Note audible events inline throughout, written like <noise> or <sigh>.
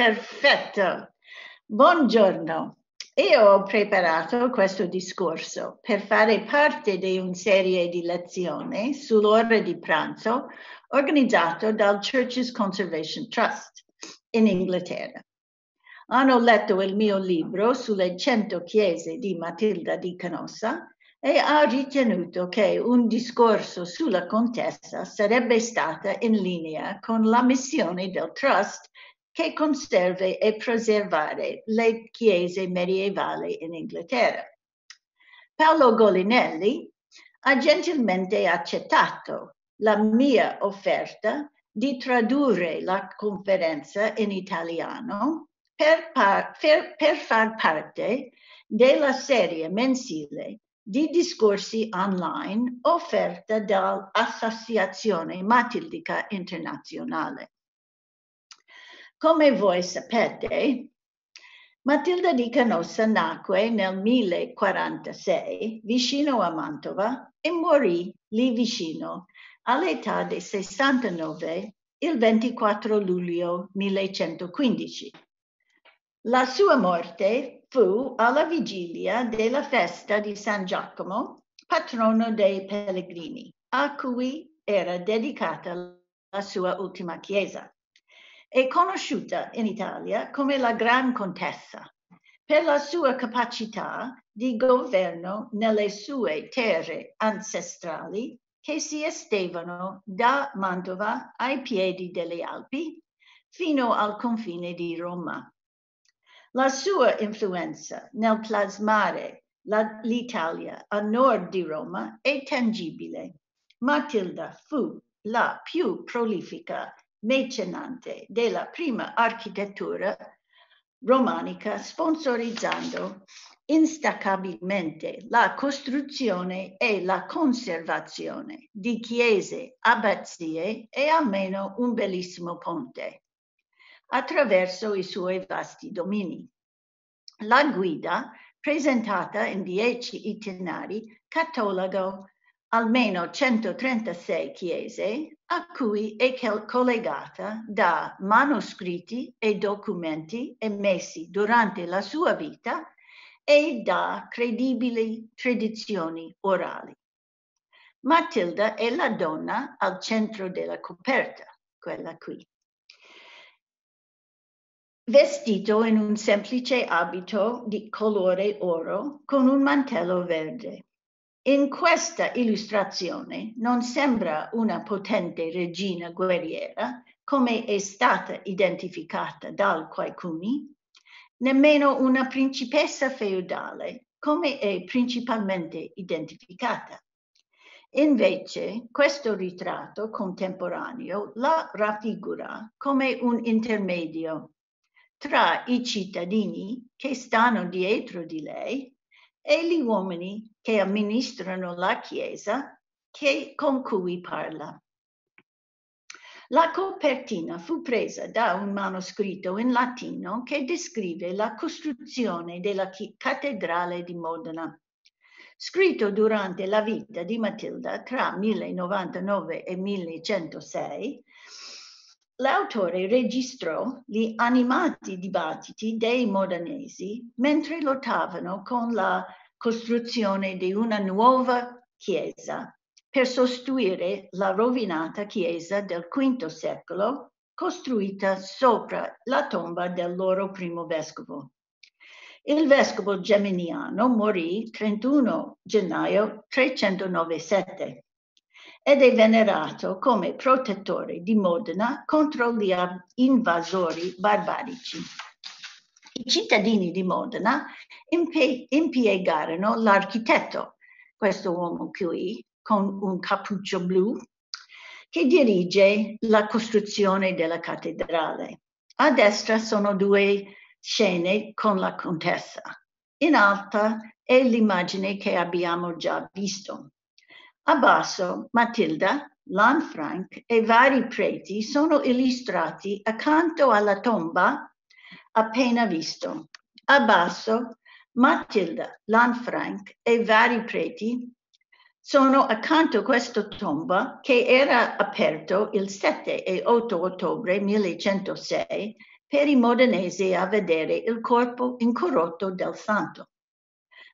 Perfetto. Buongiorno. Io ho preparato questo discorso per fare parte di una serie di lezioni sull'ora di pranzo organizzato dal Churches Conservation Trust in Inghilterra. Hanno letto il mio libro sulle cento chiese di Matilda di Canossa e ha ritenuto che un discorso sulla contessa sarebbe stata in linea con la missione del Trust che conserva e preservare le chiese medievali in Inghilterra. Paolo Golinelli ha gentilmente accettato la mia offerta di tradurre la conferenza in italiano per, par- per, per far parte della serie mensile di discorsi online offerta dall'Associazione Matildica Internazionale. Come voi sapete, Matilda di Canossa nacque nel 1046 vicino a Mantova e morì lì vicino all'età di 69 il 24 luglio 1115. La sua morte fu alla vigilia della festa di San Giacomo, patrono dei pellegrini, a cui era dedicata la sua ultima chiesa. È conosciuta in Italia come la Gran Contessa per la sua capacità di governo nelle sue terre ancestrali che si estevano da Mantova ai piedi delle Alpi fino al confine di Roma. La sua influenza nel plasmare la, l'Italia a nord di Roma è tangibile. Matilda fu la più prolifica mecenante della prima architettura romanica, sponsorizzando instaccabilmente la costruzione e la conservazione di chiese, abbazie e almeno un bellissimo ponte attraverso i suoi vasti domini. La guida, presentata in dieci itinerari, catalogo almeno 136 chiese a cui è collegata da manoscritti e documenti emessi durante la sua vita e da credibili tradizioni orali. Matilda è la donna al centro della coperta, quella qui vestito in un semplice abito di colore oro con un mantello verde. In questa illustrazione non sembra una potente regina guerriera, come è stata identificata da qualcuno, nemmeno una principessa feudale, come è principalmente identificata. Invece, questo ritratto contemporaneo la raffigura come un intermedio tra i cittadini che stanno dietro di lei e gli uomini che amministrano la Chiesa che, con cui parla. La copertina fu presa da un manoscritto in latino che descrive la costruzione della cattedrale di Modena. Scritto durante la vita di Matilda tra 1099 e 1106, L'autore registrò gli animati dibattiti dei modanesi mentre lottavano con la costruzione di una nuova chiesa per sostituire la rovinata chiesa del V secolo costruita sopra la tomba del loro primo vescovo. Il vescovo geminiano morì 31 gennaio 397 ed è venerato come protettore di Modena contro gli invasori barbarici. I cittadini di Modena impie- impiegarono l'architetto, questo uomo qui, con un cappuccio blu, che dirige la costruzione della cattedrale. A destra sono due scene con la contessa. In alta è l'immagine che abbiamo già visto. A basso, Matilda, Lanfranc e vari preti sono illustrati accanto alla tomba appena visto. A basso, Matilda, Lanfranc e vari preti sono accanto a questa tomba che era aperto il 7 e 8 ottobre 1106 per i modenesi a vedere il corpo incorrotto del santo.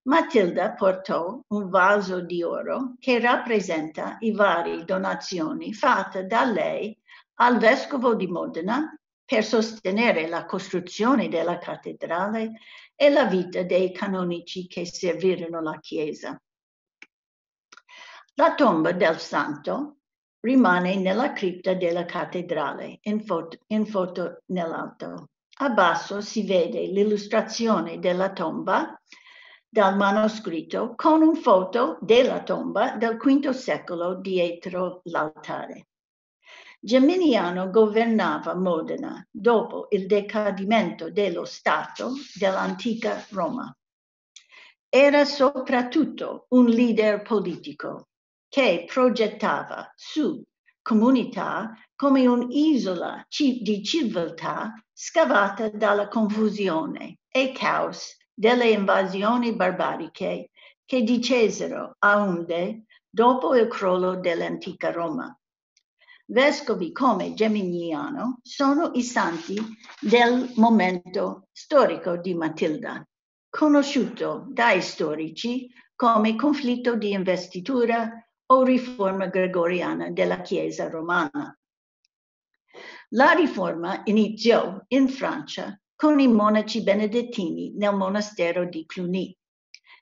Matilda portò un vaso di oro che rappresenta i vari donazioni fatte da lei al vescovo di Modena per sostenere la costruzione della cattedrale e la vita dei canonici che servirono la Chiesa. La tomba del santo rimane nella cripta della cattedrale, in foto, in foto nell'alto. A basso si vede l'illustrazione della tomba dal manoscritto con un foto della tomba del V secolo dietro l'altare. Geminiano governava Modena dopo il decadimento dello Stato dell'antica Roma. Era soprattutto un leader politico che progettava su comunità come un'isola di civiltà scavata dalla confusione e caos delle invasioni barbariche che discesero a onde dopo il crollo dell'antica Roma. Vescovi come Geminiano sono i santi del momento storico di Matilda, conosciuto dai storici come conflitto di investitura o riforma gregoriana della Chiesa romana. La riforma iniziò in Francia con i monaci benedettini nel monastero di Cluny.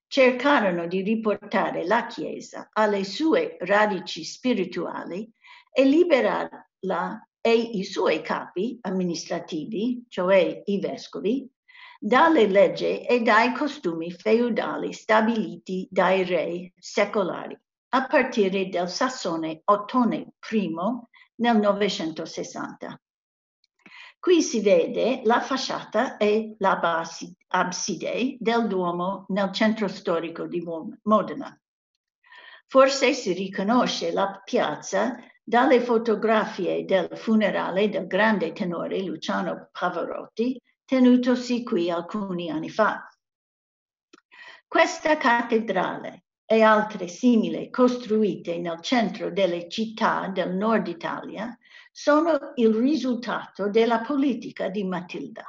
Cercarono di riportare la Chiesa alle sue radici spirituali e liberarla e i suoi capi amministrativi, cioè i vescovi, dalle leggi e dai costumi feudali stabiliti dai re secolari a partire del Sassone Ottone I nel 960. Qui si vede la facciata e l'abside del Duomo nel centro storico di Modena. Forse si riconosce la piazza dalle fotografie del funerale del grande tenore Luciano Pavarotti tenutosi qui alcuni anni fa. Questa cattedrale e altre simili costruite nel centro delle città del nord Italia sono il risultato della politica di Matilda,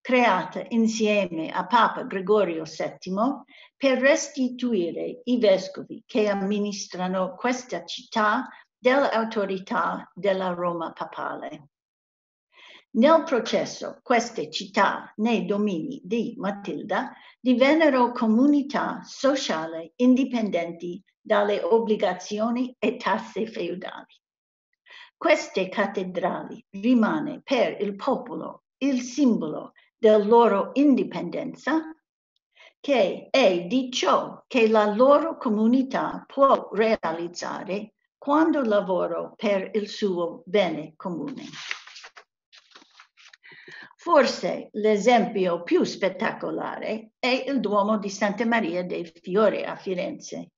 creata insieme a Papa Gregorio VII per restituire i vescovi che amministrano questa città dell'autorità della Roma papale. Nel processo queste città nei domini di Matilda divennero comunità sociali indipendenti dalle obbligazioni e tasse feudali. Queste cattedrali rimane per il popolo il simbolo della loro indipendenza che è di ciò che la loro comunità può realizzare quando lavora per il suo bene comune. Forse l'esempio più spettacolare è il Duomo di Santa Maria dei Fiori a Firenze.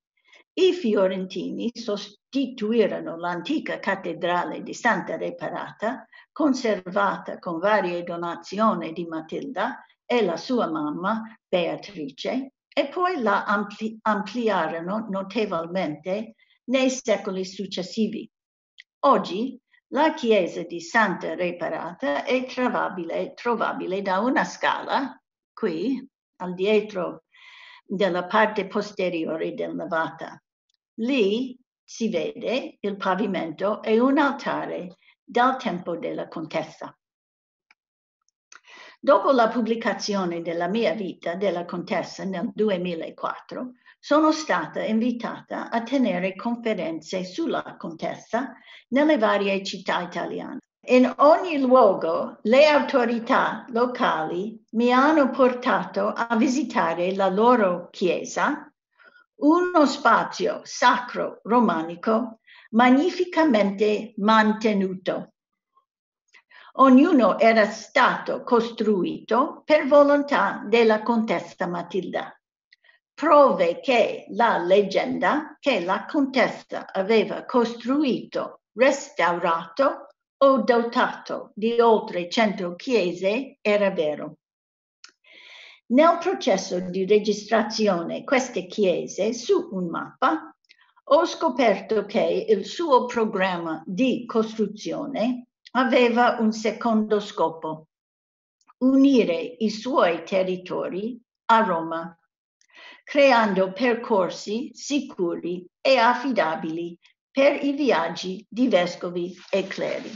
I fiorentini sostituirono l'antica cattedrale di Santa Reparata, conservata con varie donazioni di Matilda e la sua mamma Beatrice, e poi la ampli- ampliarono notevolmente nei secoli successivi. Oggi la chiesa di Santa Reparata è trovabile, trovabile da una scala, qui, al dietro della parte posteriore del navata. Lì si vede il pavimento e un altare dal tempo della contessa. Dopo la pubblicazione della mia vita della contessa nel 2004, sono stata invitata a tenere conferenze sulla contessa nelle varie città italiane. In ogni luogo le autorità locali mi hanno portato a visitare la loro chiesa, uno spazio sacro romanico magnificamente mantenuto. Ognuno era stato costruito per volontà della contessa Matilda prove che la leggenda che la contessa aveva costruito, restaurato o dotato di oltre cento chiese era vero. Nel processo di registrazione queste chiese su un mappa ho scoperto che il suo programma di costruzione aveva un secondo scopo, unire i suoi territori a Roma, creando percorsi sicuri e affidabili per i viaggi di vescovi e cleri.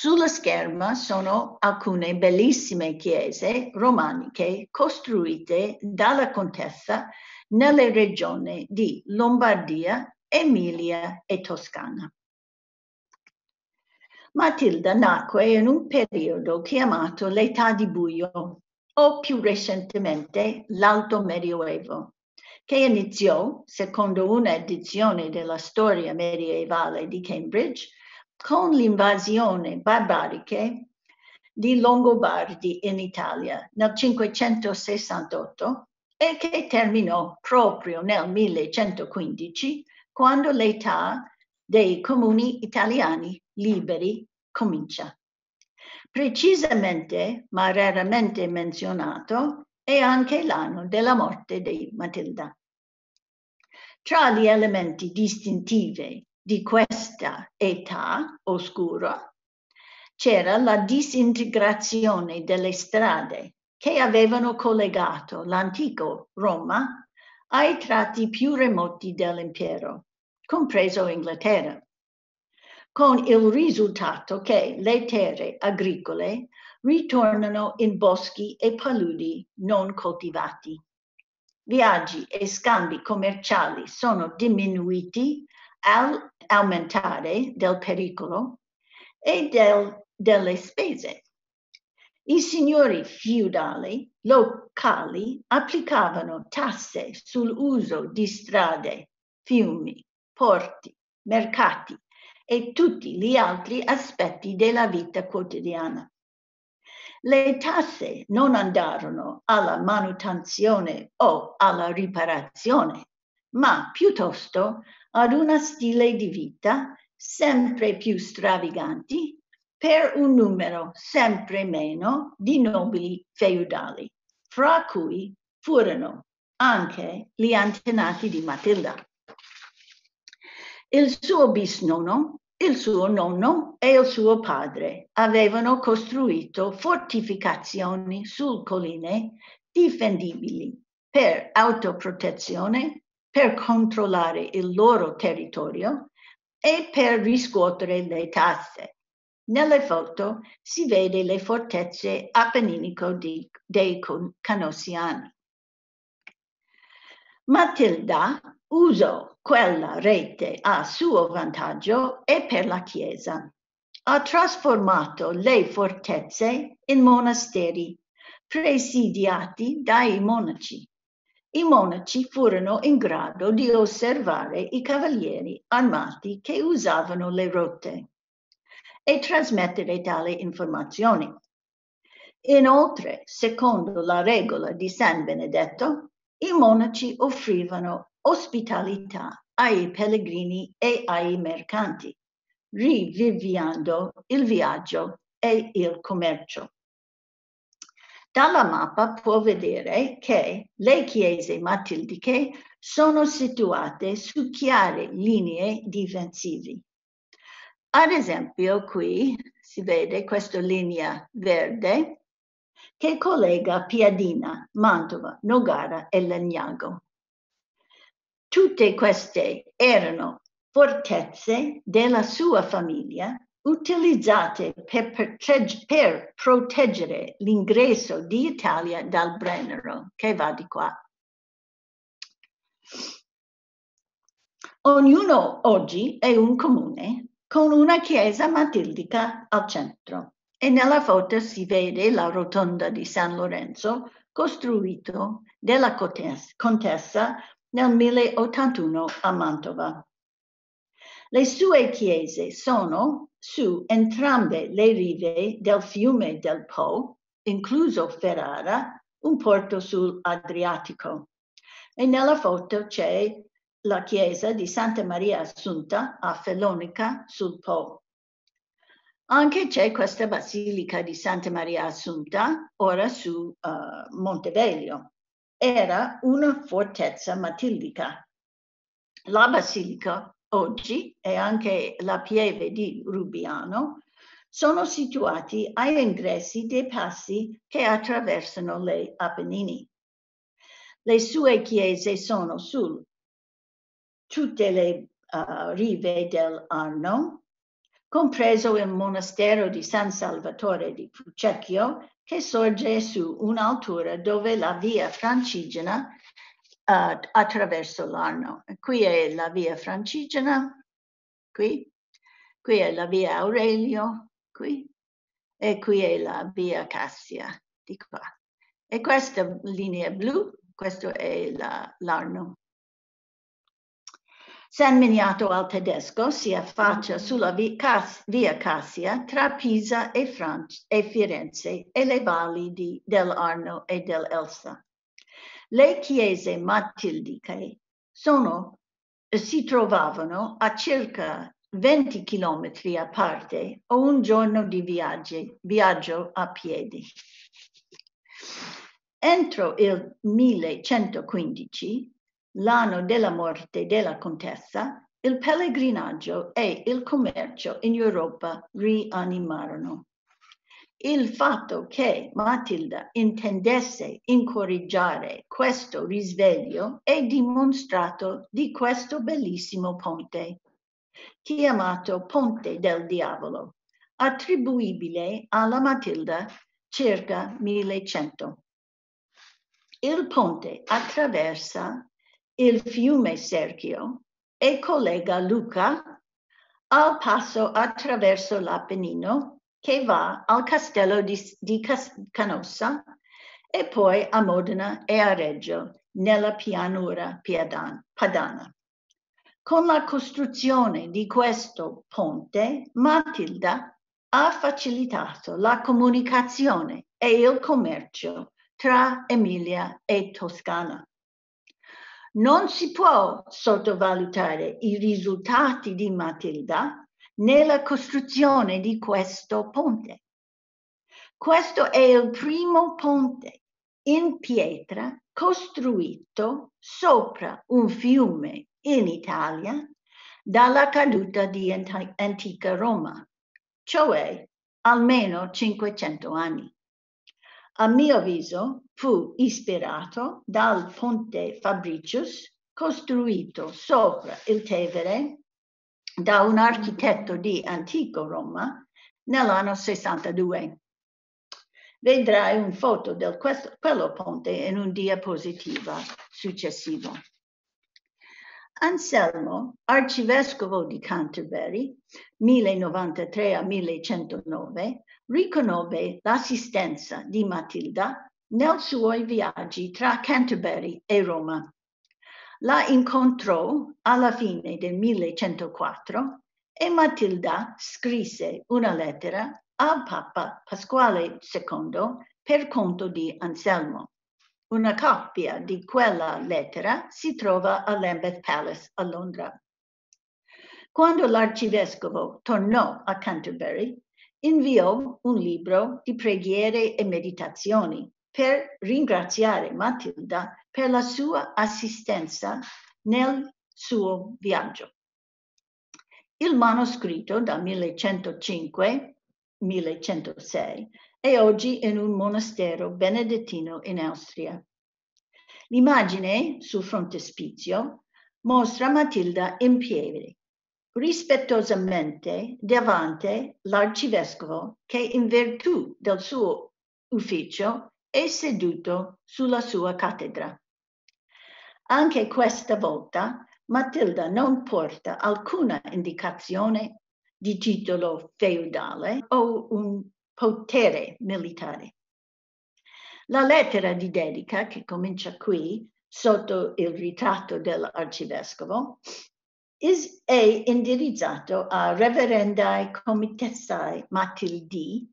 Sulla scherma sono alcune bellissime chiese romaniche costruite dalla contessa nelle regioni di Lombardia, Emilia e Toscana. Matilda nacque in un periodo chiamato l'età di buio o più recentemente l'alto medioevo, che iniziò, secondo una edizione della storia medievale di Cambridge, con l'invasione barbarica di Longobardi in Italia nel 568 e che terminò proprio nel 1115 quando l'età dei comuni italiani liberi comincia. Precisamente, ma raramente menzionato, è anche l'anno della morte di Matilda. Tra gli elementi distintivi di questa età oscura c'era la disintegrazione delle strade che avevano collegato l'antico Roma ai tratti più remoti dell'impero, compreso Inghilterra con il risultato che le terre agricole ritornano in boschi e paludi non coltivati. Viaggi e scambi commerciali sono diminuiti al aumentare del pericolo e del, delle spese. I signori feudali locali applicavano tasse sull'uso di strade, fiumi, porti, mercati e tutti gli altri aspetti della vita quotidiana. Le tasse non andarono alla manutenzione o alla riparazione, ma piuttosto ad uno stile di vita sempre più stravaganti per un numero sempre meno di nobili feudali, fra cui furono anche gli antenati di Matilda. Il suo bisnonno il suo nonno e il suo padre avevano costruito fortificazioni sul colline difendibili per autoprotezione, per controllare il loro territorio e per riscuotere le tasse. Nelle foto si vede le fortezze appenninico di, dei Canossiani. Matilda usò quella rete a suo vantaggio e per la Chiesa. Ha trasformato le fortezze in monasteri presidiati dai monaci. I monaci furono in grado di osservare i cavalieri armati che usavano le rotte e trasmettere tali informazioni. Inoltre, secondo la regola di San Benedetto, i monaci offrivano ospitalità ai pellegrini e ai mercanti, riviviando il viaggio e il commercio. Dalla mappa può vedere che le chiese matildiche sono situate su chiare linee difensive. Ad esempio qui si vede questa linea verde che collega Piadina, Mantova, Nogara e Legnago. Tutte queste erano fortezze della sua famiglia utilizzate per, protegge, per proteggere l'ingresso di Italia dal Brennero, che va di qua. Ognuno oggi è un comune con una chiesa matildica al centro e nella foto si vede la rotonda di San Lorenzo costruito dalla contessa nel 1081 a Mantova. Le sue chiese sono su entrambe le rive del fiume del Po, incluso Ferrara, un porto sull'Adriatico. E nella foto c'è la chiesa di Santa Maria Assunta a Felonica sul Po. Anche c'è questa basilica di Santa Maria Assunta, ora su uh, Monteveglio era una fortezza matildica. La basilica oggi e anche la pieve di Rubiano sono situati ai ingressi dei passi che attraversano le Appennini. Le sue chiese sono su tutte le uh, rive dell'Arno, compreso il monastero di San Salvatore di Fucecchio, che sorge su un'altura dove la via francigena uh, attraverso l'Arno. Qui è la via francigena, qui, qui è la via Aurelio, qui, e qui è la via Cassia, di qua. E questa linea blu, questo è l'Arno. San Miniato al tedesco si affaccia sulla via, Cass via Cassia tra Pisa e, Francia, e Firenze e le valli di, dell'Arno e dell'Elsa. Le chiese matildiche sono, si trovavano a circa 20 chilometri a parte o un giorno di viaggi, viaggio a piedi. Entro il 1115, l'anno della morte della contessa, il pellegrinaggio e il commercio in Europa rianimarono. Il fatto che Matilda intendesse incoraggiare questo risveglio è dimostrato di questo bellissimo ponte chiamato Ponte del Diavolo, attribuibile alla Matilda circa 1100. Il ponte attraversa il fiume Serchio e collega Luca al passo attraverso l'Appennino che va al castello di, di Canossa e poi a Modena e a Reggio nella pianura padana. Con la costruzione di questo ponte, Matilda ha facilitato la comunicazione e il commercio tra Emilia e Toscana. Non si può sottovalutare i risultati di Matilda nella costruzione di questo ponte. Questo è il primo ponte in pietra costruito sopra un fiume in Italia dalla caduta di antica Roma, cioè almeno 500 anni. A mio avviso fu ispirato dal ponte Fabricius costruito sopra il Tevere da un architetto di antico Roma nell'anno 62. Vedrai un foto di quello ponte in un diapositiva successivo. Anselmo, arcivescovo di Canterbury, 1093 a 1109, riconobbe l'assistenza di Matilda nei suoi viaggi tra Canterbury e Roma. La incontrò alla fine del 1104 e Matilda scrisse una lettera al Papa Pasquale II per conto di Anselmo. Una copia di quella lettera si trova a Lambeth Palace a Londra. Quando l'arcivescovo tornò a Canterbury, inviò un libro di preghiere e meditazioni per ringraziare Matilda per la sua assistenza nel suo viaggio. Il manoscritto dal 1105-1106 è oggi in un monastero benedettino in Austria. L'immagine sul frontespizio mostra Matilda in piedi, rispettosamente davanti l'arcivescovo che in virtù del suo ufficio è seduto sulla sua cattedra. Anche questa volta Matilda non porta alcuna indicazione di titolo feudale o un potere militare. La lettera di dedica, che comincia qui, sotto il ritratto dell'arcivescovo, è indirizzato a Reverendai Comitessai Matildi.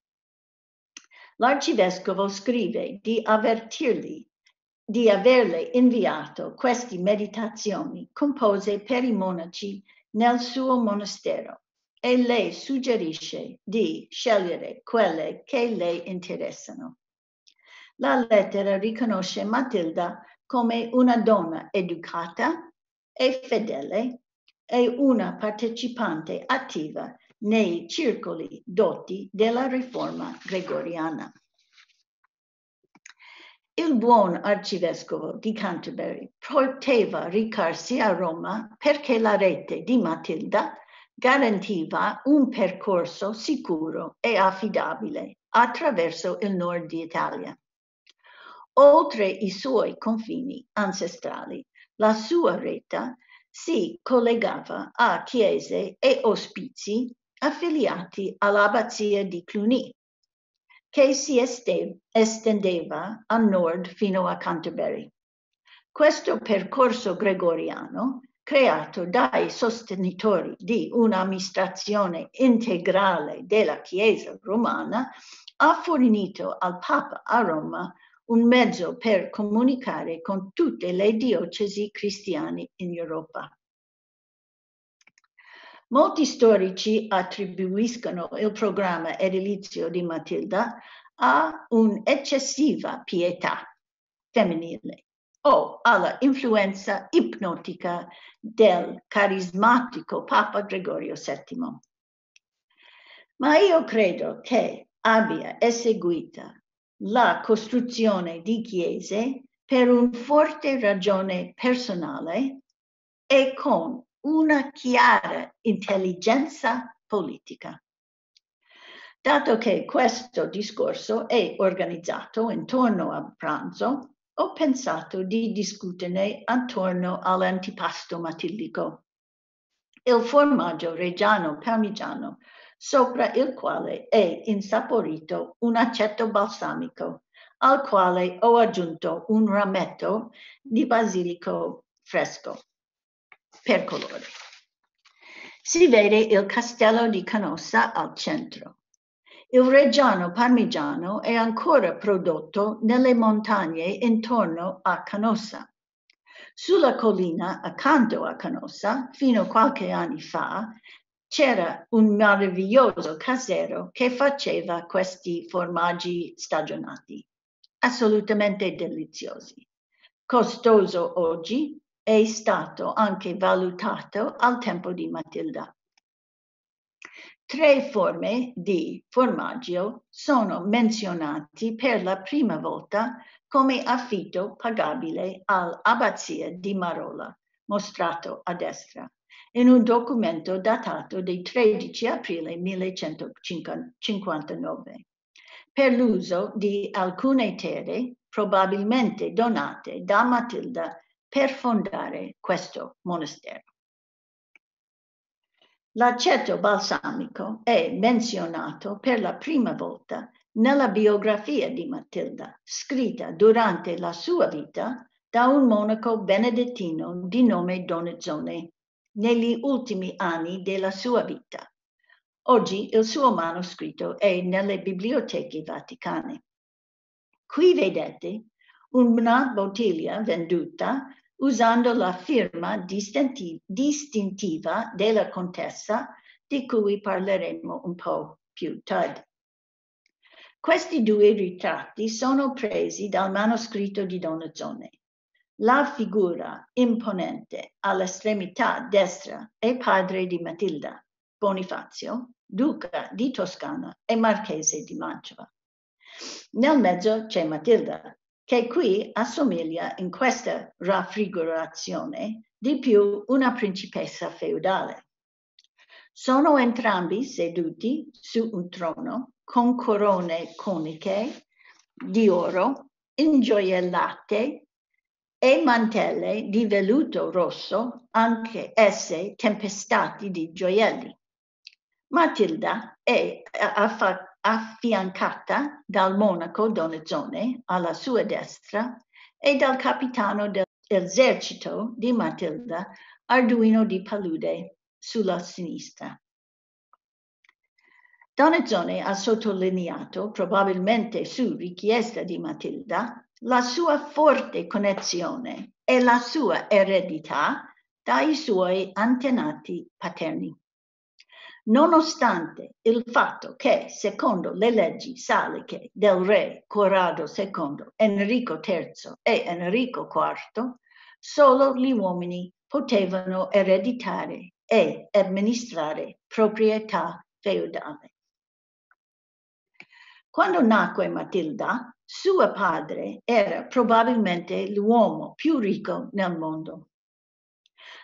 L'arcivescovo scrive di avvertirli di averle inviato queste meditazioni compose per i monaci nel suo monastero e le suggerisce di scegliere quelle che le interessano. La lettera riconosce Matilda come una donna educata e fedele e una partecipante attiva nei circoli dotti della riforma gregoriana. Il buon arcivescovo di Canterbury poteva recarsi a Roma perché la rete di Matilda garantiva un percorso sicuro e affidabile attraverso il nord d'Italia. Oltre i suoi confini ancestrali, la sua rete si collegava a chiese e ospizi affiliati all'abbazia di Cluny, che si estendeva a nord fino a Canterbury. Questo percorso gregoriano creato dai sostenitori di un'amministrazione integrale della Chiesa romana, ha fornito al Papa a Roma un mezzo per comunicare con tutte le diocesi cristiane in Europa. Molti storici attribuiscono il programma edilizio di Matilda a un'eccessiva pietà femminile o alla influenza ipnotica del carismatico Papa Gregorio VII. Ma io credo che abbia eseguita la costruzione di chiese per una forte ragione personale e con una chiara intelligenza politica. Dato che questo discorso è organizzato intorno a pranzo, ho pensato di discuterne attorno all'antipasto matillico, il formaggio reggiano parmigiano, sopra il quale è insaporito un aceto balsamico, al quale ho aggiunto un rametto di basilico fresco per colore. Si vede il castello di Canossa al centro. Il Reggiano Parmigiano è ancora prodotto nelle montagne intorno a Canossa. Sulla collina accanto a Canossa, fino a qualche anno fa, c'era un meraviglioso casero che faceva questi formaggi stagionati, assolutamente deliziosi. Costoso oggi, è stato anche valutato al tempo di Matilda. Tre forme di formaggio sono menzionati per la prima volta come affitto pagabile all'abbazia di Marola, mostrato a destra, in un documento datato del 13 aprile 1159, per l'uso di alcune terre probabilmente donate da Matilda per fondare questo monastero. L'aceto balsamico è menzionato per la prima volta nella biografia di Matilda, scritta durante la sua vita da un monaco benedettino di nome Donizzone, negli ultimi anni della sua vita. Oggi il suo manoscritto è nelle biblioteche vaticane. Qui vedete una bottiglia venduta usando la firma distintiva della contessa di cui parleremo un po' più tardi. Questi due ritratti sono presi dal manoscritto di Donazzone. La figura imponente all'estremità destra è padre di Matilda, Bonifazio, duca di Toscana e marchese di Mantova. Nel mezzo c'è Matilda, che qui assomiglia in questa raffigurazione di più una principessa feudale. Sono entrambi seduti su un trono con corone coniche di oro ingioiellate e mantelle di velluto rosso, anche esse tempestati di gioielli. Matilda è affa- affiancata dal monaco Donizzone alla sua destra e dal capitano dell'esercito di Matilda, Arduino di Palude, sulla sinistra. Donizzone ha sottolineato, probabilmente su richiesta di Matilda, la sua forte connessione e la sua eredità dai suoi antenati paterni nonostante il fatto che, secondo le leggi saliche del re Corrado II, Enrico III e Enrico IV, solo gli uomini potevano ereditare e amministrare proprietà feudale. Quando nacque Matilda, suo padre era probabilmente l'uomo più ricco nel mondo.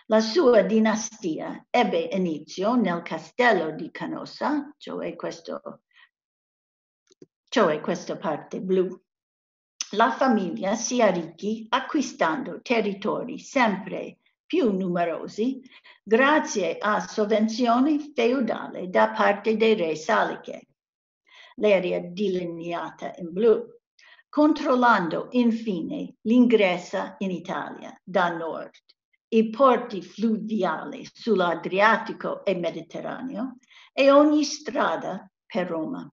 La sua dinastia ebbe inizio nel castello di Canossa, cioè, questo, cioè questa parte blu. La famiglia si arricchì acquistando territori sempre più numerosi grazie a sovvenzioni feudali da parte dei re Saliche, l'area delineata in blu, controllando infine l'ingresso in Italia da nord, i porti fluviali sull'Adriatico e Mediterraneo e ogni strada per Roma.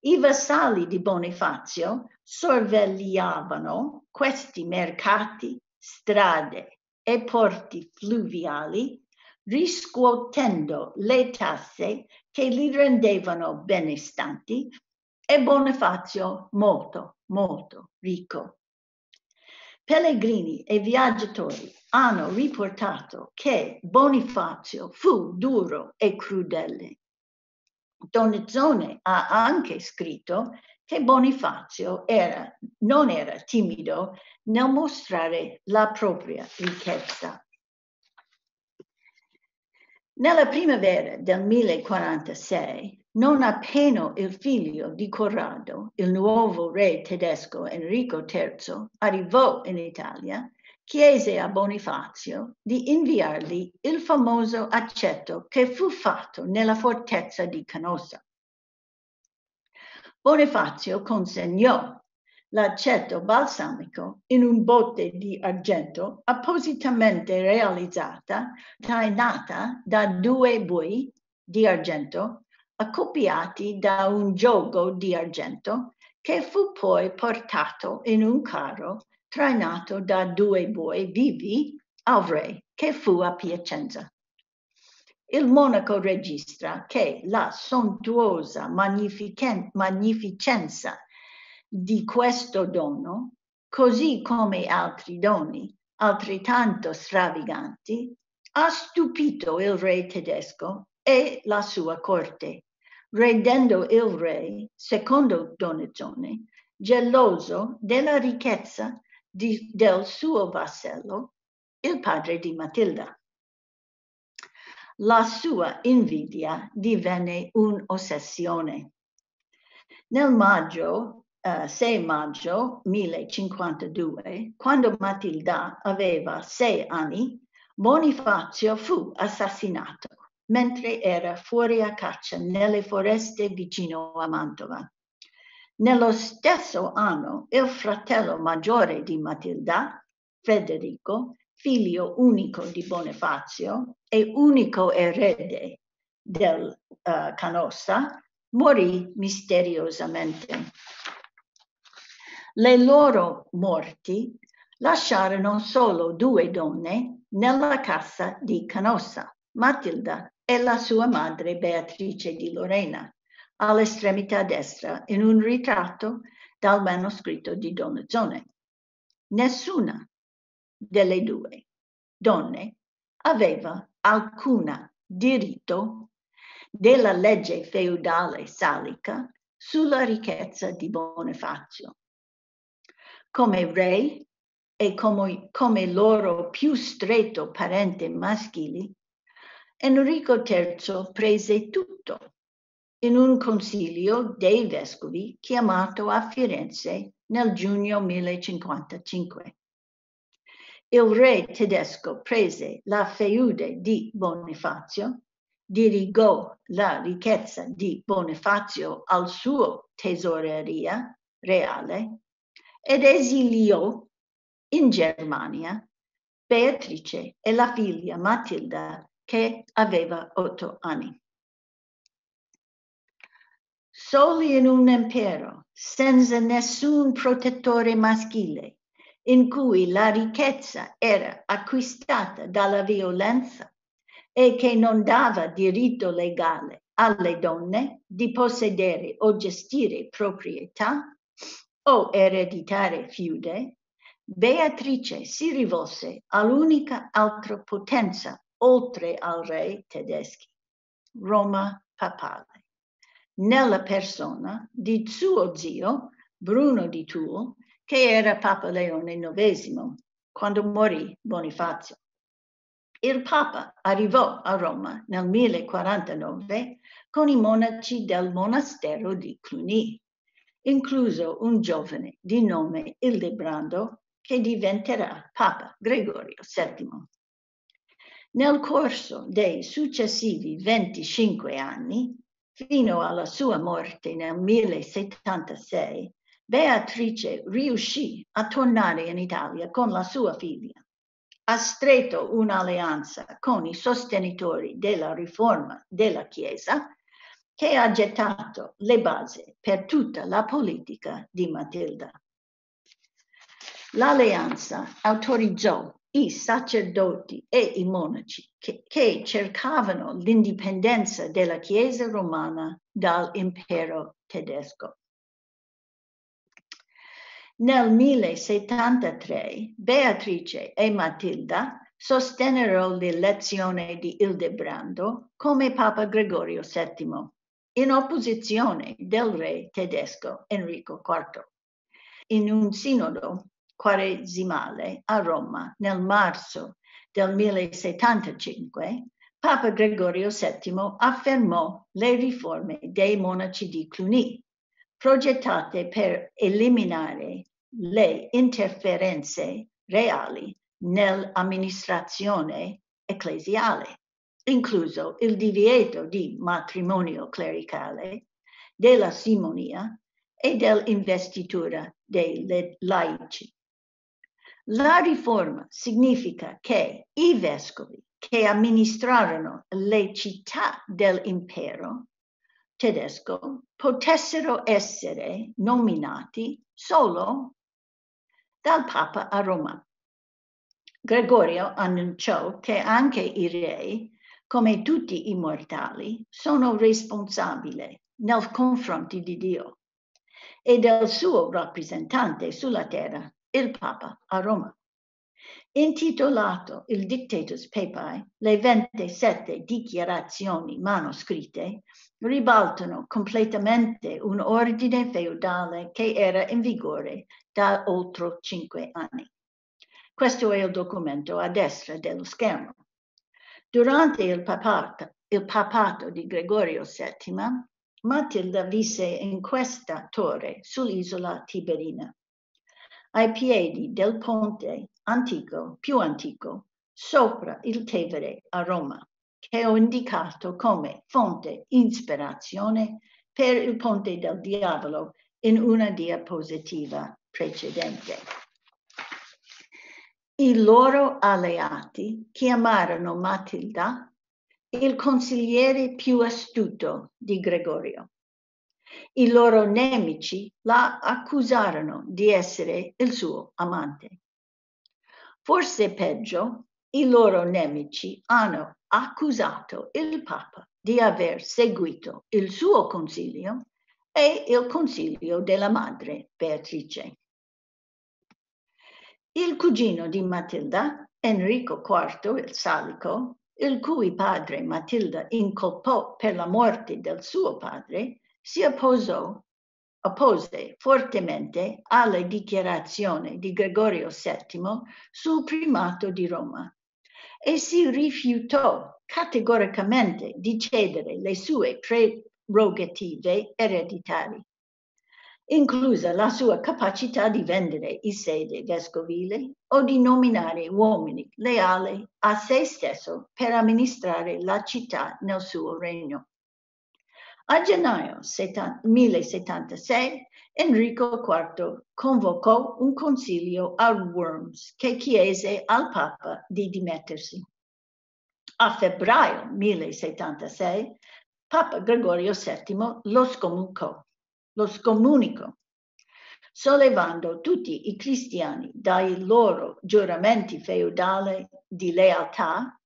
I vassalli di Bonifazio sorvegliavano questi mercati, strade e porti fluviali, riscuotendo le tasse che li rendevano benestanti e Bonifazio molto, molto ricco. Pellegrini e viaggiatori hanno riportato che Bonifazio fu duro e crudele. Donizzone ha anche scritto che Bonifazio era, non era timido nel mostrare la propria ricchezza. Nella primavera del 1046, non appena il figlio di Corrado, il nuovo re tedesco Enrico III, arrivò in Italia, chiese a Bonifazio di inviargli il famoso accetto che fu fatto nella fortezza di Canossa. Bonifazio consegnò l'aceto balsamico in un botte di argento appositamente realizzata, trainata da due bui di argento accoppiati da un gioco di argento che fu poi portato in un carro trainato da due bui vivi al re che fu a Piacenza. Il monaco registra che la sontuosa magnificenza di questo dono, così come altri doni altrettanto stravaganti, ha stupito il re tedesco e la sua corte, rendendo il re, secondo Donizone, geloso della ricchezza di, del suo vassello, il padre di Matilda la sua invidia divenne un'ossessione. Nel maggio, uh, 6 maggio 1052, quando Matilda aveva sei anni, Bonifazio fu assassinato mentre era fuori a caccia nelle foreste vicino a Mantova. Nello stesso anno, il fratello maggiore di Matilda, Federico, figlio unico di Bonifazio e unico erede del uh, Canossa, morì misteriosamente. Le loro morti lasciarono solo due donne nella casa di Canossa, Matilda e la sua madre Beatrice di Lorena, all'estremità destra in un ritratto dal manoscritto di Donazone. Nessuna delle due donne aveva alcun diritto della legge feudale salica sulla ricchezza di Bonifazio. Come re e come, come loro più stretto parente maschile, Enrico III prese tutto in un consiglio dei vescovi chiamato a Firenze nel giugno 1055 il re tedesco prese la feude di Bonifazio, dirigò la ricchezza di Bonifazio al suo tesoreria reale ed esiliò in Germania Beatrice e la figlia Matilda che aveva otto anni. Soli in un impero, senza nessun protettore maschile, in cui la ricchezza era acquistata dalla violenza e che non dava diritto legale alle donne di possedere o gestire proprietà o ereditare fiude, Beatrice si rivolse all'unica altra potenza oltre al re tedeschi, Roma papale, nella persona di suo zio Bruno di Toul, che era Papa Leone IX quando morì Bonifazio. Il Papa arrivò a Roma nel 1049 con i monaci del monastero di Cluny, incluso un giovane di nome Ildebrando che diventerà Papa Gregorio VII. Nel corso dei successivi 25 anni, fino alla sua morte nel 1076, Beatrice riuscì a tornare in Italia con la sua figlia. Ha stretto un'alleanza con i sostenitori della riforma della Chiesa che ha gettato le basi per tutta la politica di Matilda. L'alleanza autorizzò i sacerdoti e i monaci che, che cercavano l'indipendenza della Chiesa romana dall'impero tedesco. Nel 1073 Beatrice e Matilda sostennero l'elezione di Ildebrando come Papa Gregorio VII, in opposizione del re tedesco Enrico IV. In un sinodo quaresimale a Roma nel marzo del 1075, Papa Gregorio VII affermò le riforme dei monaci di Cluny progettate per eliminare le interferenze reali nell'amministrazione ecclesiale, incluso il divieto di matrimonio clericale, della simonia e dell'investitura dei laici. La riforma significa che i vescovi che amministrarono le città dell'impero tedesco potessero essere nominati solo dal Papa a Roma. Gregorio annunciò che anche i re, come tutti i mortali, sono responsabili nei confronti di Dio e del suo rappresentante sulla terra, il Papa a Roma intitolato il Dictatus Papae, le 27 dichiarazioni manoscritte ribaltano completamente un ordine feudale che era in vigore da oltre cinque anni. Questo è il documento a destra dello schermo. Durante il papato, il papato di Gregorio VII, Matilda visse in questa torre sull'isola Tiberina ai piedi del ponte antico, più antico, sopra il Tevere a Roma, che ho indicato come fonte ispirazione per il ponte del diavolo in una diapositiva precedente. I loro alleati chiamarono Matilda il consigliere più astuto di Gregorio i loro nemici la accusarono di essere il suo amante. Forse peggio, i loro nemici hanno accusato il Papa di aver seguito il suo consiglio e il consiglio della madre Beatrice. Il cugino di Matilda, Enrico IV il Salico, il cui padre Matilda incolpò per la morte del suo padre, si opposò, oppose fortemente alla dichiarazione di Gregorio VII sul primato di Roma e si rifiutò categoricamente di cedere le sue prerogative ereditarie, inclusa la sua capacità di vendere i sede vescovile o di nominare uomini leali a se stesso per amministrare la città nel suo regno. A gennaio 1076 Enrico IV convocò un consiglio a Worms che chiese al Papa di dimettersi. A febbraio 1076 Papa Gregorio VII lo scomunicò, lo scomunicò sollevando tutti i cristiani dai loro giuramenti feudali di lealtà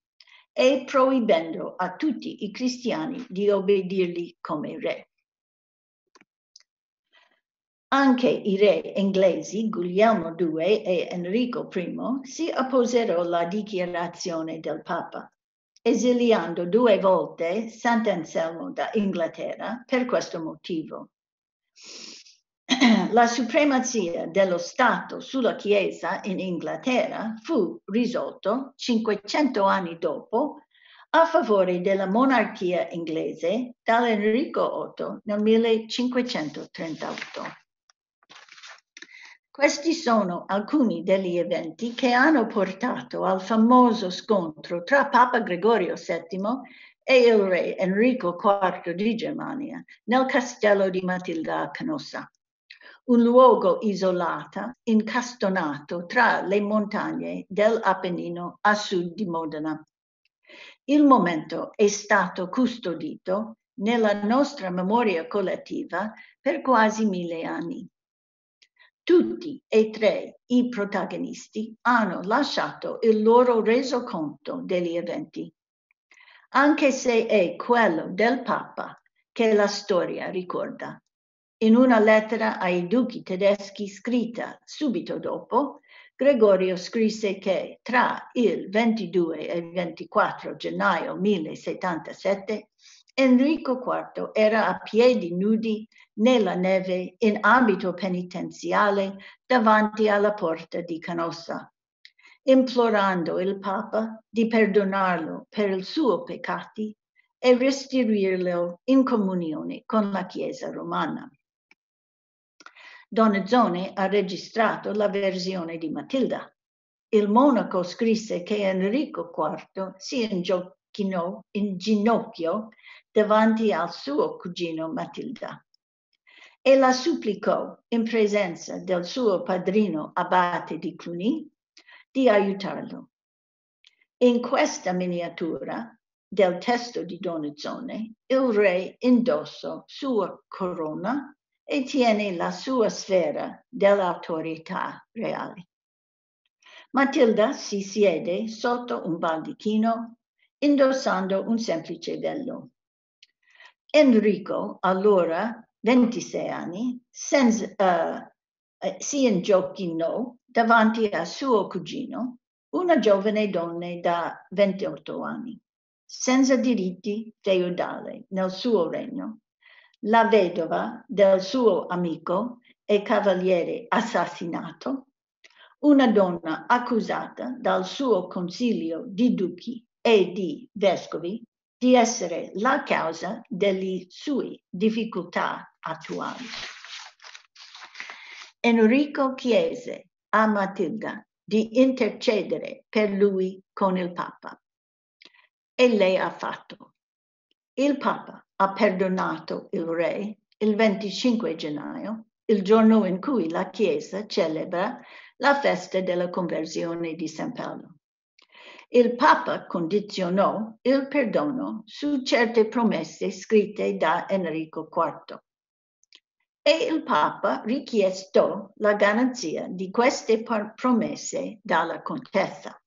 e proibendo a tutti i cristiani di obbedirgli come re. Anche i re inglesi Guglielmo II e Enrico I si opposero alla dichiarazione del Papa. esiliando due volte Sant'Anselmo da Inghilterra per questo motivo. La supremazia dello Stato sulla Chiesa in Inghilterra fu risolto 500 anni dopo a favore della monarchia inglese da Enrico VIII nel 1538. Questi sono alcuni degli eventi che hanno portato al famoso scontro tra Papa Gregorio VII e il re Enrico IV di Germania nel castello di Matilda a Canossa, un luogo isolato, incastonato tra le montagne dell'Appennino a sud di Modena. Il momento è stato custodito nella nostra memoria collettiva per quasi mille anni. Tutti e tre i protagonisti hanno lasciato il loro resoconto degli eventi, anche se è quello del Papa che la storia ricorda. In una lettera ai duchi tedeschi scritta subito dopo, Gregorio scrisse che tra il 22 e il 24 gennaio 1077 Enrico IV era a piedi nudi nella neve in abito penitenziale davanti alla porta di Canossa, implorando il Papa di perdonarlo per i suoi peccati e restituirlo in comunione con la Chiesa romana. Donizzone ha registrato la versione di Matilda. Il monaco scrisse che Enrico IV si inginocchiò in ginocchio davanti al suo cugino Matilda e la supplicò in presenza del suo padrino abate di Cluny di aiutarlo. In questa miniatura del testo di Donizzone, il re indossa sua corona e tiene la sua sfera dell'autorità reale. Matilda si siede sotto un baldichino indossando un semplice vello. Enrico, allora 26 anni, senza, uh, uh, si ingiochinò davanti a suo cugino, una giovane donna da 28 anni, senza diritti feudali nel suo regno la vedova del suo amico e cavaliere assassinato, una donna accusata dal suo consiglio di duchi e di vescovi di essere la causa delle sue difficoltà attuali. Enrico chiese a Matilda di intercedere per lui con il Papa e lei ha fatto. Il Papa ha perdonato il re il 25 gennaio, il giorno in cui la Chiesa celebra la festa della conversione di San Paolo. Il Papa condizionò il perdono su certe promesse scritte da Enrico IV e il Papa richiestò la garanzia di queste promesse dalla contessa.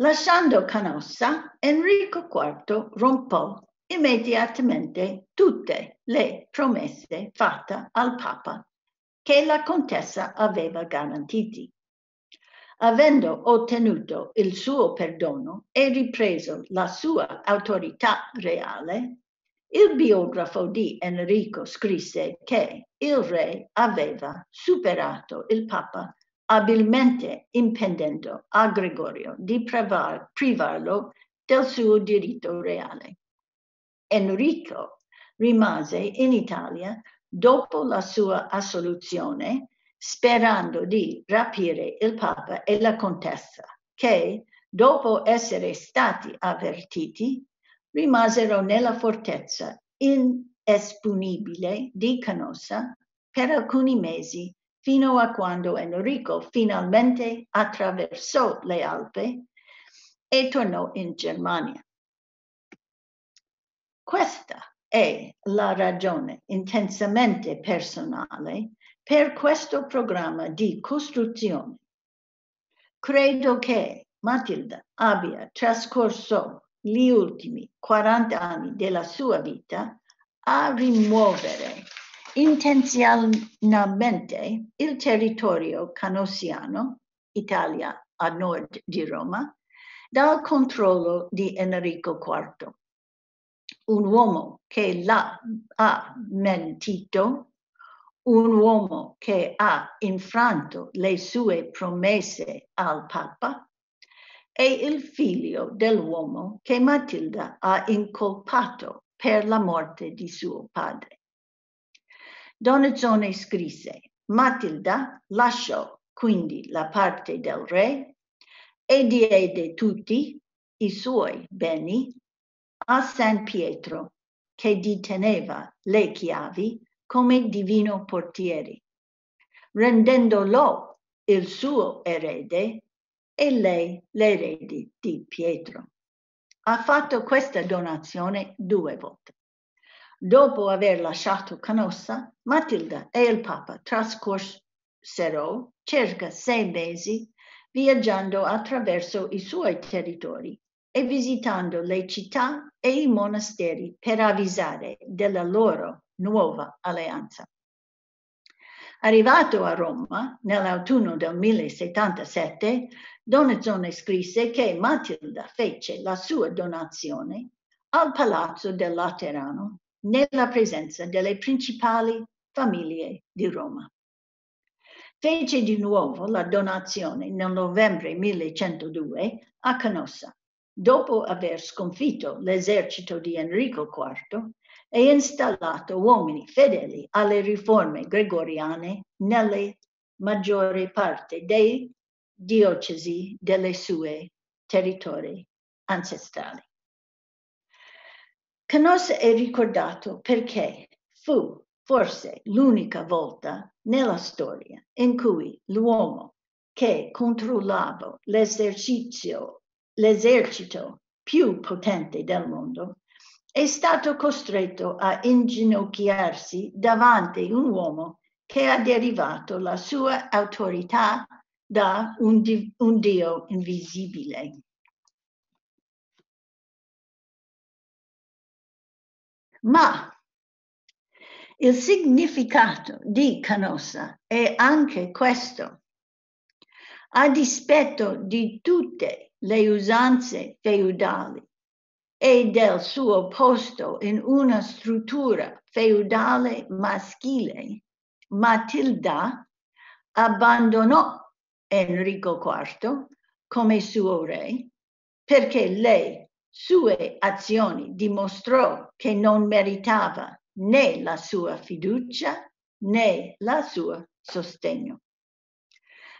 Lasciando Canossa, Enrico IV rompò immediatamente tutte le promesse fatte al Papa che la contessa aveva garantiti. Avendo ottenuto il suo perdono e ripreso la sua autorità reale, il biografo di Enrico scrisse che il re aveva superato il Papa abilmente impedendo a Gregorio di privar, privarlo del suo diritto reale. Enrico rimase in Italia dopo la sua assoluzione sperando di rapire il Papa e la contessa che, dopo essere stati avvertiti, rimasero nella fortezza inespunibile di Canossa per alcuni mesi fino a quando Enrico finalmente attraversò le Alpi e tornò in Germania. Questa è la ragione intensamente personale per questo programma di costruzione. Credo che Matilda abbia trascorso gli ultimi 40 anni della sua vita a rimuovere intenzionalmente il territorio canossiano, Italia a nord di Roma, dal controllo di Enrico IV, un uomo che l'ha, ha mentito, un uomo che ha infranto le sue promesse al Papa e il figlio dell'uomo che Matilda ha incolpato per la morte di suo padre. Donatone scrisse, Matilda lasciò quindi la parte del re e diede tutti i suoi beni a San Pietro, che deteneva le chiavi come divino portiere, rendendolo il suo erede e lei l'erede di Pietro. Ha fatto questa donazione due volte. Dopo aver lasciato Canossa, Matilda e il Papa trascorsero circa sei mesi viaggiando attraverso i suoi territori e visitando le città e i monasteri per avvisare della loro nuova alleanza. Arrivato a Roma nell'autunno del 1077, Donatone scrisse che Matilda fece la sua donazione al palazzo del Laterano nella presenza delle principali famiglie di Roma. Fece di nuovo la donazione nel novembre 1102 a Canossa dopo aver sconfitto l'esercito di Enrico IV e installato uomini fedeli alle riforme gregoriane nelle maggiore parte dei diocesi delle sue territori ancestrali. Canossa è ricordato perché fu forse l'unica volta nella storia in cui l'uomo che controllava l'esercizio l'esercito più potente del mondo, è stato costretto a inginocchiarsi davanti a un uomo che ha derivato la sua autorità da un, di, un Dio invisibile. Ma il significato di Canossa è anche questo. A dispetto di tutte le usanze feudali e del suo posto in una struttura feudale maschile, Matilda abbandonò Enrico IV come suo re perché le sue azioni dimostrò che non meritava né la sua fiducia né la sua sostegno.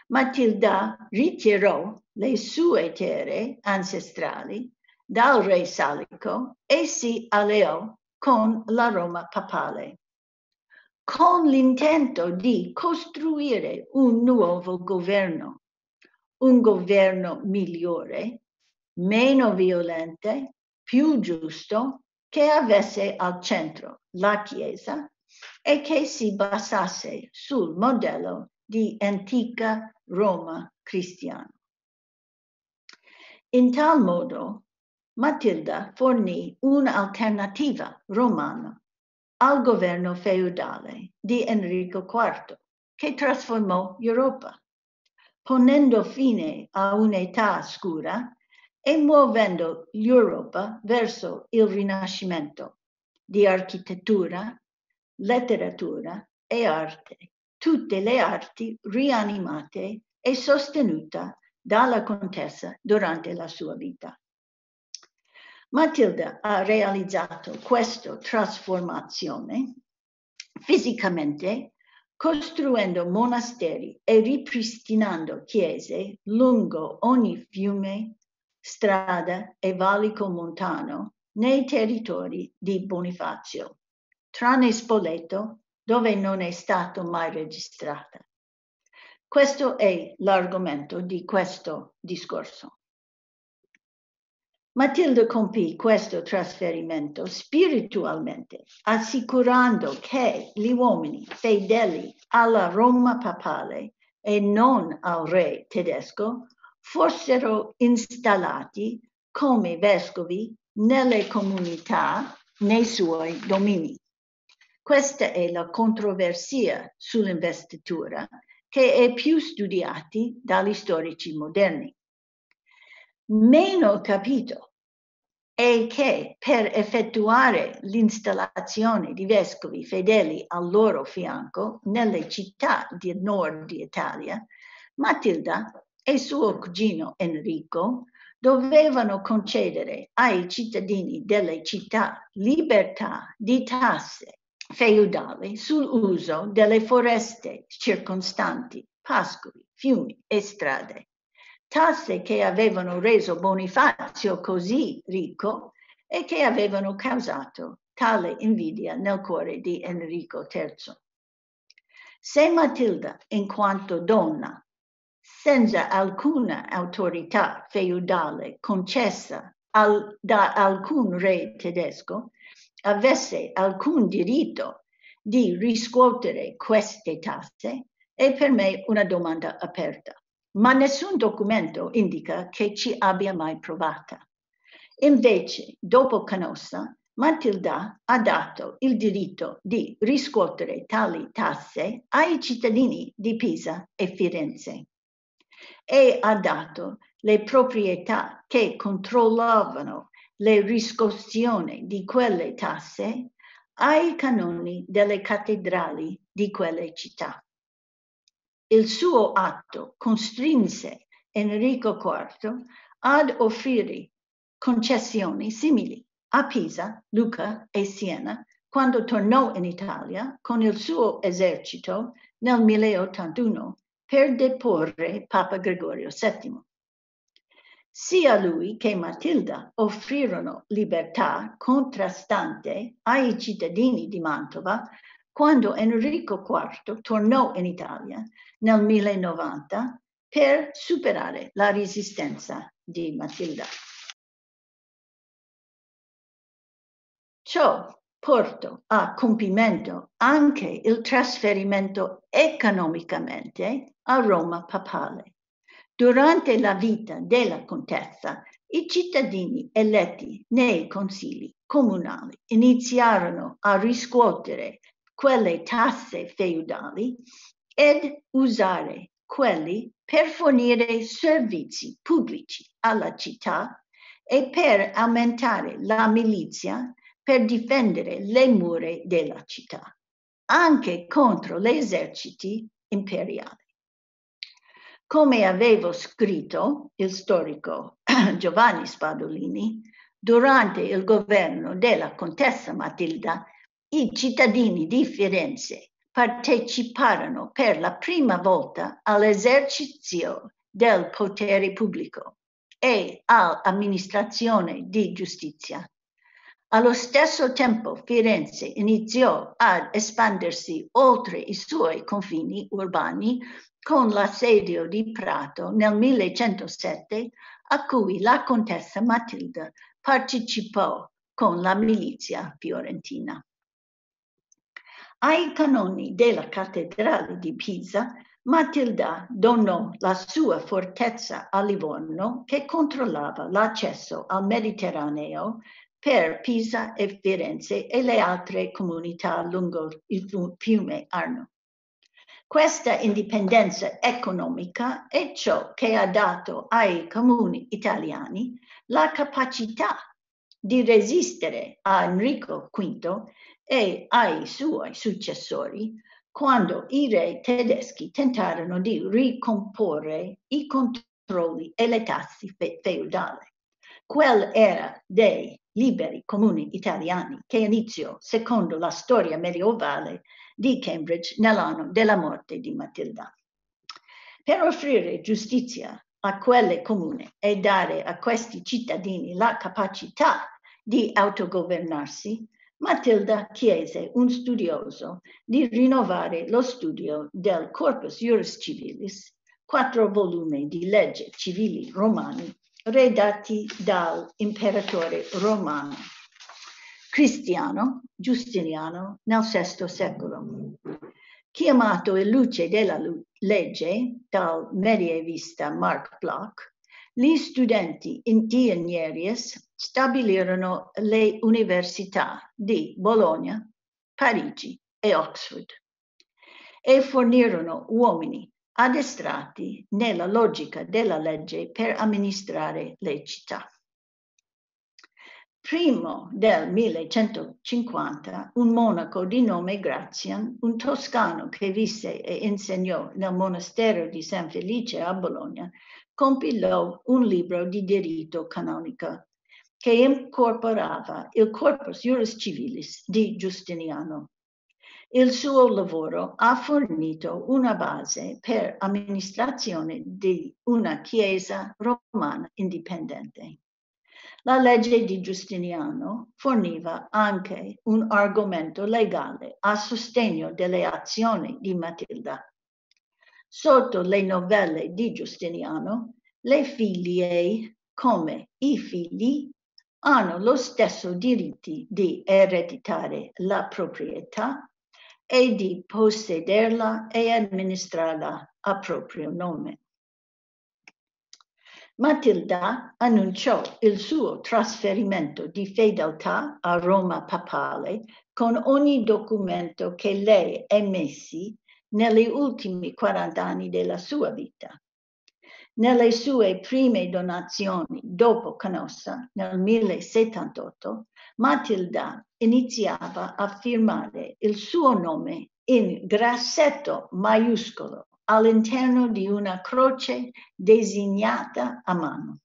Matilda ritirò le sue terre ancestrali dal re Salico e si alleò con la Roma papale, con l'intento di costruire un nuovo governo, un governo migliore, meno violente, più giusto, che avesse al centro la Chiesa e che si basasse sul modello di antica Roma cristiana. In tal modo, Matilda fornì un'alternativa romana al governo feudale di Enrico IV, che trasformò Europa, ponendo fine a un'età scura e muovendo l'Europa verso il Rinascimento di architettura, letteratura e arte tutte le arti rianimate e sostenute dalla contessa durante la sua vita. Matilda ha realizzato questa trasformazione fisicamente costruendo monasteri e ripristinando chiese lungo ogni fiume, strada e valico montano nei territori di Bonifazio, tranne Spoleto dove non è stato mai registrata. Questo è l'argomento di questo discorso. Matilde compì questo trasferimento spiritualmente, assicurando che gli uomini fedeli alla Roma papale e non al re tedesco fossero installati come vescovi nelle comunità nei suoi domini. Questa è la controversia sull'investitura che è più studiata dagli storici moderni. meno capito è che per effettuare l'installazione di vescovi fedeli al loro fianco nelle città del nord di Italia, Matilda e suo cugino Enrico dovevano concedere ai cittadini delle città libertà di tasse feudali sull'uso delle foreste circostanti, pascoli, fiumi e strade tasse che avevano reso Bonifazio così ricco e che avevano causato tale invidia nel cuore di Enrico III. Se Matilda, in quanto donna, senza alcuna autorità feudale concessa al, da alcun re tedesco, avesse alcun diritto di riscuotere queste tasse, è per me una domanda aperta ma nessun documento indica che ci abbia mai provata. Invece, dopo Canossa, Matilda ha dato il diritto di riscuotere tali tasse ai cittadini di Pisa e Firenze e ha dato le proprietà che controllavano le riscossioni di quelle tasse ai canoni delle cattedrali di quelle città. Il suo atto costrinse Enrico IV ad offrire concessioni simili a Pisa, Lucca e Siena quando tornò in Italia con il suo esercito nel 1081 per deporre Papa Gregorio VII. Sia lui che Matilda offrirono libertà contrastante ai cittadini di Mantova quando Enrico IV tornò in Italia nel 1090 per superare la resistenza di Matilda. Ciò portò a compimento anche il trasferimento economicamente a Roma papale. Durante la vita della contessa, i cittadini eletti nei consigli comunali iniziarono a riscuotere quelle tasse feudali ed usare quelli per fornire servizi pubblici alla città e per aumentare la milizia per difendere le mura della città, anche contro gli eserciti imperiali. Come avevo scritto il storico <clears throat> Giovanni Spadolini, durante il governo della contessa Matilda i cittadini di Firenze parteciparono per la prima volta all'esercizio del potere pubblico e all'amministrazione di giustizia. Allo stesso tempo Firenze iniziò ad espandersi oltre i suoi confini urbani con l'assedio di Prato nel 1107 a cui la contessa Matilda partecipò con la milizia fiorentina. Ai canoni della cattedrale di Pisa, Matilda donò la sua fortezza a Livorno che controllava l'accesso al Mediterraneo per Pisa e Firenze e le altre comunità lungo il fiume Arno. Questa indipendenza economica è ciò che ha dato ai comuni italiani la capacità di resistere a Enrico V e ai suoi successori quando i re tedeschi tentarono di ricomporre i controlli e le tasse fe- feudali. Quel era dei liberi comuni italiani che iniziò secondo la storia medievale di Cambridge nell'anno della morte di Matilda. Per offrire giustizia a quelle comune e dare a questi cittadini la capacità di autogovernarsi, Matilda chiese un studioso di rinnovare lo studio del Corpus Juris Civilis, quattro volumi di leggi civili romani redatti dall'imperatore romano cristiano Giustiniano nel VI secolo. Chiamato in luce della legge dal medievista Mark Bloch, gli studenti di Ingegneries stabilirono le università di Bologna, Parigi e Oxford e fornirono uomini addestrati nella logica della legge per amministrare le città. Primo del 1150, un monaco di nome Grazian, un toscano che visse e insegnò nel monastero di San Felice a Bologna, compilò un libro di diritto canonico che incorporava il corpus juris civilis di Giustiniano. Il suo lavoro ha fornito una base per amministrazione di una chiesa romana indipendente. La legge di Giustiniano forniva anche un argomento legale a sostegno delle azioni di Matilda. Sotto le novelle di Giustiniano, le figlie come i figli hanno lo stesso diritto di ereditare la proprietà e di possederla e amministrarla a proprio nome. Matilda annunciò il suo trasferimento di fedeltà a Roma papale con ogni documento che lei emessi negli ultimi 40 anni della sua vita. Nelle sue prime donazioni dopo Canossa nel 1078, Matilda iniziava a firmare il suo nome in grassetto maiuscolo all'interno di una croce designata a mano.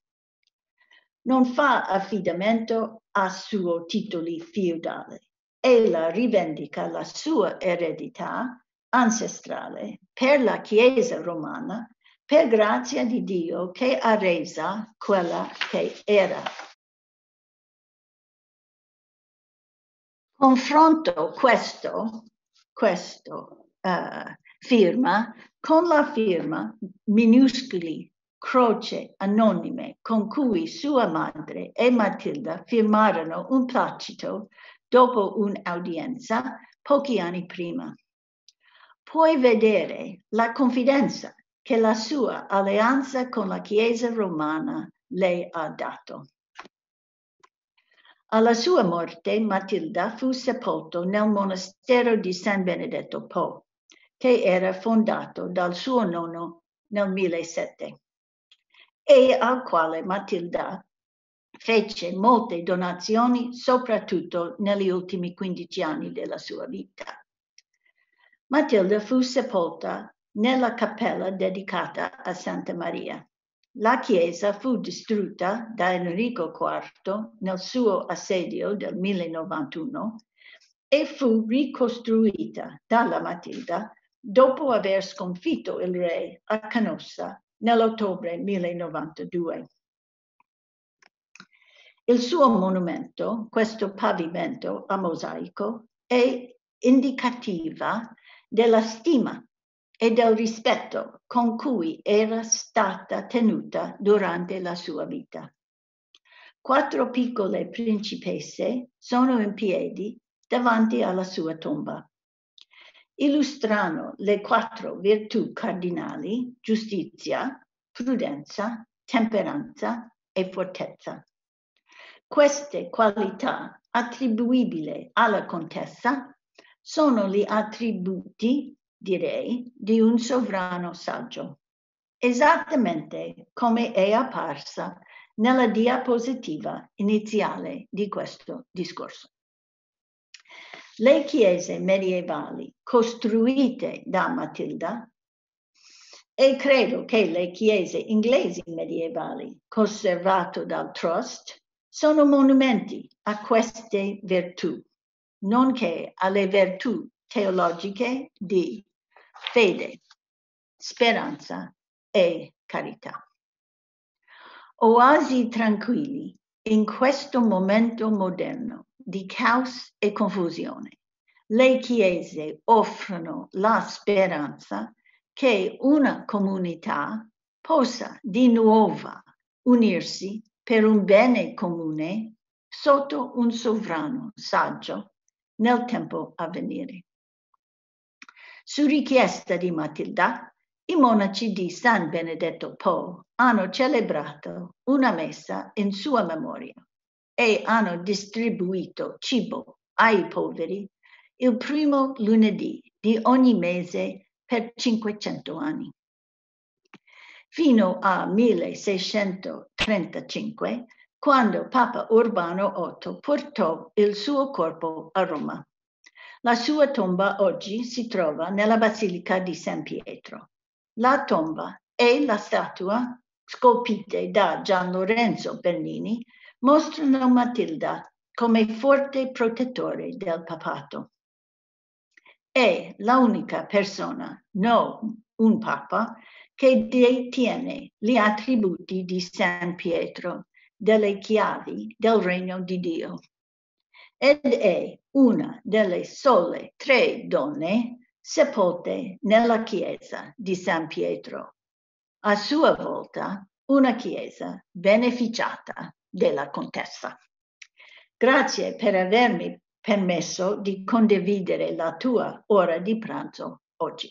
Non fa affidamento a suoi titoli feudali. Ella rivendica la sua eredità ancestrale per la Chiesa romana per grazia di Dio che ha resa quella che era. Confronto questo, questo uh, firma con la firma minuscoli croce anonime con cui sua madre e Matilda firmarono un placito dopo un'udienza pochi anni prima. Puoi vedere la confidenza che la sua alleanza con la Chiesa romana le ha dato. Alla sua morte Matilda fu sepolto nel monastero di San Benedetto Po che era fondato dal suo nonno nel 1007 e al quale Matilda fece molte donazioni, soprattutto negli ultimi 15 anni della sua vita. Matilda fu sepolta nella cappella dedicata a Santa Maria. La chiesa fu distrutta da Enrico IV nel suo assedio del 1091 e fu ricostruita dalla Matilda dopo aver sconfitto il re a Canossa nell'ottobre 1092. Il suo monumento, questo pavimento a mosaico, è indicativa della stima e del rispetto con cui era stata tenuta durante la sua vita. Quattro piccole principesse sono in piedi davanti alla sua tomba illustrano le quattro virtù cardinali, giustizia, prudenza, temperanza e fortezza. Queste qualità attribuibili alla contessa sono gli attributi, direi, di un sovrano saggio, esattamente come è apparsa nella diapositiva iniziale di questo discorso. Le chiese medievali costruite da Matilda e credo che le chiese inglesi medievali conservate dal Trust sono monumenti a queste virtù, nonché alle virtù teologiche di fede, speranza e carità. Oasi tranquilli in questo momento moderno di caos e confusione. Le chiese offrono la speranza che una comunità possa di nuovo unirsi per un bene comune sotto un sovrano saggio nel tempo a venire. Su richiesta di Matilda, i monaci di San Benedetto Po hanno celebrato una messa in sua memoria e hanno distribuito cibo ai poveri il primo lunedì di ogni mese per 500 anni. fino al 1635, quando Papa Urbano VIII portò il suo corpo a Roma. La sua tomba oggi si trova nella Basilica di San Pietro. La tomba e la statua scolpite da Gian Lorenzo Bernini mostrano Matilda come forte protettore del papato. È l'unica persona, non un papa, che detiene gli attributi di San Pietro, delle chiavi del regno di Dio. Ed è una delle sole tre donne sepolte nella chiesa di San Pietro, a sua volta una chiesa beneficiata della contessa. Grazie per avermi permesso di condividere la tua ora di pranzo oggi.